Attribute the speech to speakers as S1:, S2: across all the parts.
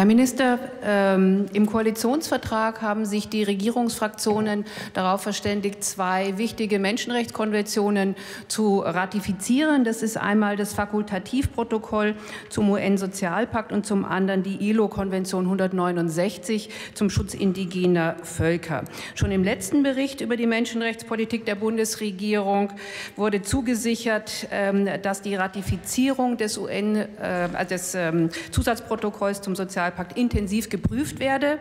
S1: Herr Minister, ähm, im Koalitionsvertrag haben sich die Regierungsfraktionen darauf verständigt, zwei wichtige Menschenrechtskonventionen zu ratifizieren. Das ist einmal das Fakultativprotokoll zum UN-Sozialpakt und zum anderen die ILO-Konvention 169 zum Schutz indigener Völker. Schon im letzten Bericht über die Menschenrechtspolitik der Bundesregierung wurde zugesichert, ähm, dass die Ratifizierung des UN, äh, des ähm, Zusatzprotokolls zum Sozialpakt Sozialpakt intensiv geprüft werde.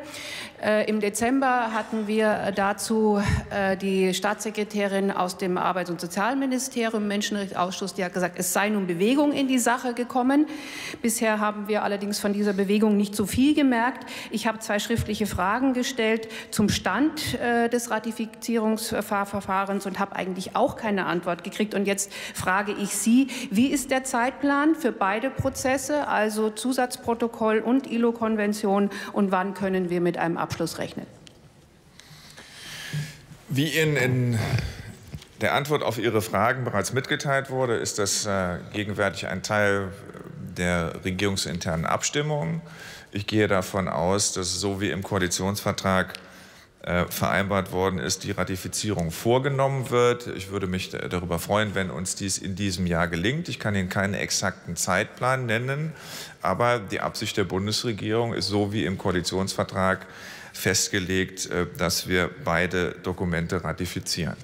S1: Äh, Im Dezember hatten wir dazu äh, die Staatssekretärin aus dem Arbeits- und Sozialministerium, Menschenrechtsausschuss, die hat gesagt, es sei nun Bewegung in die Sache gekommen. Bisher haben wir allerdings von dieser Bewegung nicht so viel gemerkt. Ich habe zwei schriftliche Fragen gestellt zum Stand äh, des Ratifizierungsverfahrens und habe eigentlich auch keine Antwort gekriegt. Und jetzt frage ich Sie, wie ist der Zeitplan für beide Prozesse, also Zusatzprotokoll und ILO ILO-Konvention und wann können wir mit einem Abschluss rechnen?
S2: Wie Ihnen in der Antwort auf Ihre Fragen bereits mitgeteilt wurde, ist das äh, gegenwärtig ein Teil der regierungsinternen Abstimmungen. Ich gehe davon aus, dass so wie im Koalitionsvertrag vereinbart worden ist, die Ratifizierung vorgenommen wird. Ich würde mich darüber freuen, wenn uns dies in diesem Jahr gelingt. Ich kann Ihnen keinen exakten Zeitplan nennen, aber die Absicht der Bundesregierung ist so wie im Koalitionsvertrag festgelegt, äh, dass wir beide Dokumente ratifizieren.